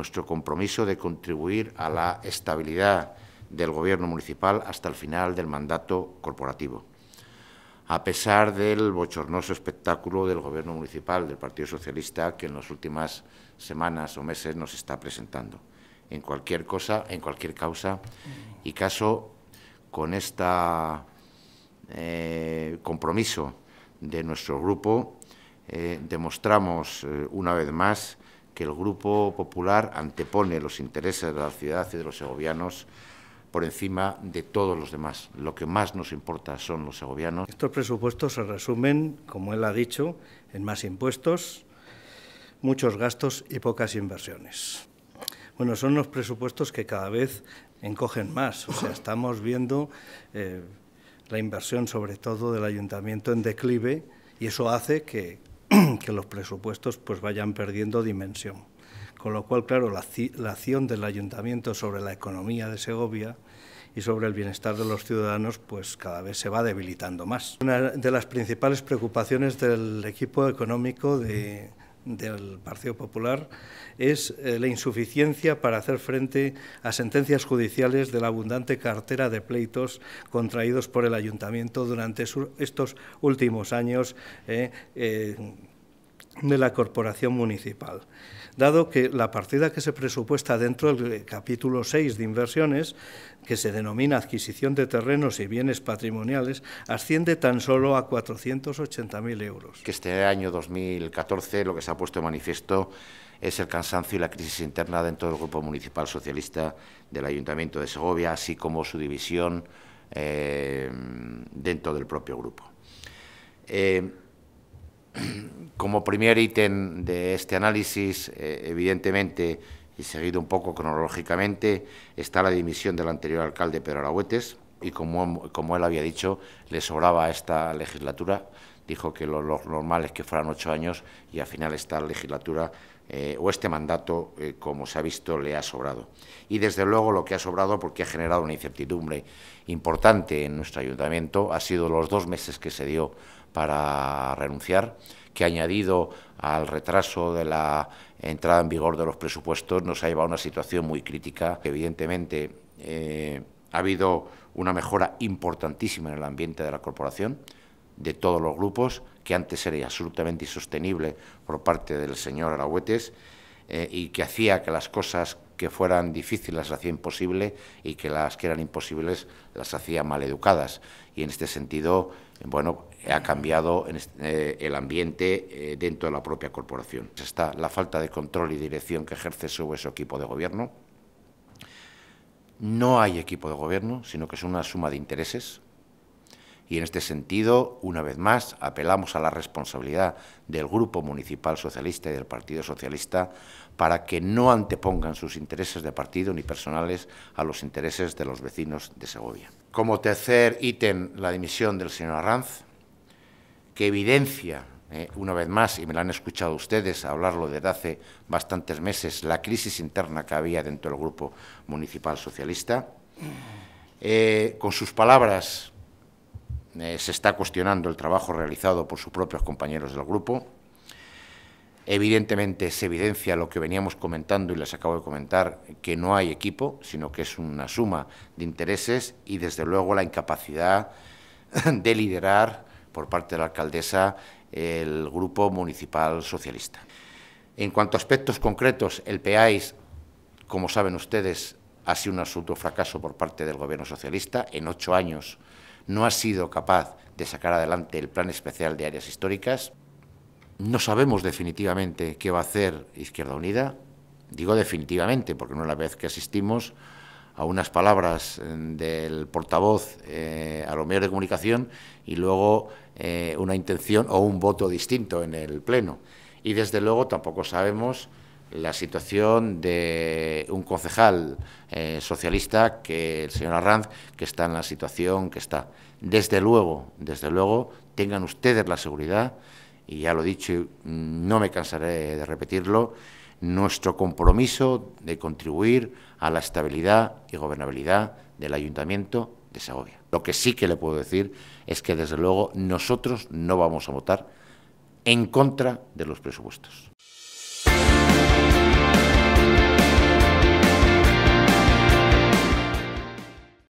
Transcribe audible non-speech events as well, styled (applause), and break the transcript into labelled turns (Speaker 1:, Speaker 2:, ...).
Speaker 1: nuestro compromiso de contribuir a la estabilidad del Gobierno municipal hasta el final del mandato corporativo, a pesar del bochornoso espectáculo del Gobierno municipal del Partido Socialista que en las últimas semanas o meses nos está presentando. En cualquier cosa, en cualquier causa y caso, con este compromiso de nuestro grupo, eh, demostramos eh, una vez más que el Grupo Popular antepone los intereses de la ciudad y de los segovianos por encima de todos los demás. Lo que más nos importa son los segovianos.
Speaker 2: Estos presupuestos se resumen, como él ha dicho, en más impuestos, muchos gastos y pocas inversiones. Bueno, son los presupuestos que cada vez encogen más. O sea, estamos viendo eh, la inversión, sobre todo del ayuntamiento, en declive y eso hace que, (clears throat) que los presupuestos pues vayan perdiendo dimensión. Con lo cual, claro, la, la, acción del ayuntamiento sobre la economía de Segovia y sobre el bienestar de los ciudadanos pues cada vez se va debilitando más. Una de las principales preocupaciones del equipo económico de, del Partido Popular es eh, la insuficiencia para hacer frente a sentencias judiciales de la abundante cartera de pleitos contraídos por el Ayuntamiento durante estos últimos años eh, eh, de la Corporación Municipal. Dado que la partida que se presupuesta dentro del capítulo 6 de inversiones, que se denomina adquisición de terrenos y bienes patrimoniales, asciende tan solo a 480.000 euros.
Speaker 1: Que este año 2014 lo que se ha puesto de manifiesto es el cansancio y la crisis interna dentro del Grupo Municipal Socialista del Ayuntamiento de Segovia, así como su división eh, dentro del propio grupo. Eh, como primer ítem de este análisis, eh, evidentemente, y seguido un poco cronológicamente, está la dimisión del anterior alcalde Pedro Aragüetes, y como, él había dicho, le sobraba esta legislatura, dijo que lo, normal es que fueran ocho años y al final esta legislatura eh, o este mandato, eh, como se ha visto, le ha sobrado. Y desde luego lo que ha sobrado, porque ha generado una incertidumbre importante en nuestro ayuntamiento, ha sido los dos meses que se dio para renunciar, que añadido al retraso de la entrada en vigor de los presupuestos nos ha llevado a una situación muy crítica. Evidentemente eh, ha habido una mejora importantísima en el ambiente de la corporación, de todos los grupos, que antes era absolutamente insostenible por parte del señor Aragüetes eh, y que hacía que las cosas que fueran difíciles las hacía imposible y que las que eran imposibles las hacía mal educadas. Y en este sentido, bueno, ha cambiado eh, el ambiente eh, dentro de la propia corporación. Está la falta de control y dirección que ejerce sobre su equipo de gobierno. No hay equipo de gobierno, sino que es una suma de intereses. Y en este sentido, una vez más, apelamos a la responsabilidad del Grupo Municipal Socialista y del Partido Socialista para que no antepongan sus intereses de partido ni personales a los intereses de los vecinos de Segovia. Como tercer ítem, la dimisión del señor Arranz que evidencia, eh, una vez más, y me lo han escuchado ustedes hablarlo desde hace bastantes meses, la crisis interna que había dentro del Grupo Municipal Socialista. Eh, con sus palabras eh, se está cuestionando el trabajo realizado por sus propios compañeros del grupo. Evidentemente se evidencia lo que veníamos comentando y les acabo de comentar, que no hay equipo, sino que es una suma de intereses y desde luego la incapacidad de liderar por parte de la alcaldesa el Grupo Municipal Socialista. En cuanto a aspectos concretos, el PEAIS, como saben ustedes, ha sido un absoluto fracaso por parte del Gobierno socialista. En ocho años no ha sido capaz de sacar adelante el Plan Especial de Áreas Históricas. No sabemos definitivamente qué va a hacer Izquierda Unida. Digo definitivamente, porque no es la vez que asistimos a unas palabras eh, del portavoz eh, a los medios de comunicación y luego eh, una intención o un voto distinto en el Pleno. Y desde luego tampoco sabemos la situación de un concejal socialista, que el señor Arranz, que está en la situación que está. Desde luego, desde luego, tengan ustedes la seguridad, y ya lo he dicho, no me cansaré de repetirlo, nuestro compromiso de contribuir a la estabilidad y gobernabilidad del Ayuntamiento de Segovia. Lo que sí que le puedo decir es que, desde luego, nosotros no vamos a votar en contra de los presupuestos.